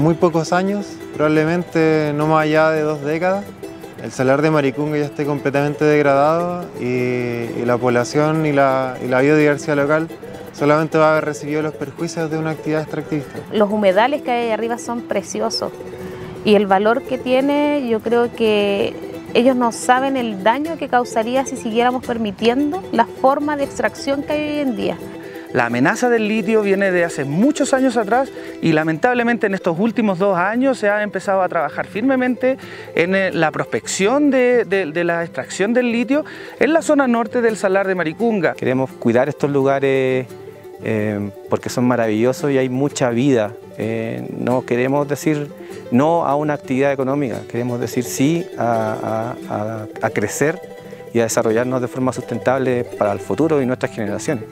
muy pocos años, probablemente no más allá de dos décadas, el salar de Maricunga ya esté completamente degradado y, la población y la, y la biodiversidad local solamente va a haber recibido los perjuicios de una actividad extractivista. Los humedales que hay ahí arriba son preciosos y el valor que tiene yo creo que ellos no saben el daño que causaría si siguiéramos permitiendo la forma de extracción que hay hoy en día. La amenaza del litio viene de hace muchos años atrás y lamentablemente en estos últimos dos años se ha empezado a trabajar firmemente en eh, la prospección de, la extracción del litio en la zona norte del Salar de Maricunga. Queremos cuidar estos lugares eh, porque son maravillosos y hay mucha vida. Eh, no queremos decir no a una actividad económica, queremos decir sí a crecer y a desarrollarnos de forma sustentable para el futuro y nuestras generaciones.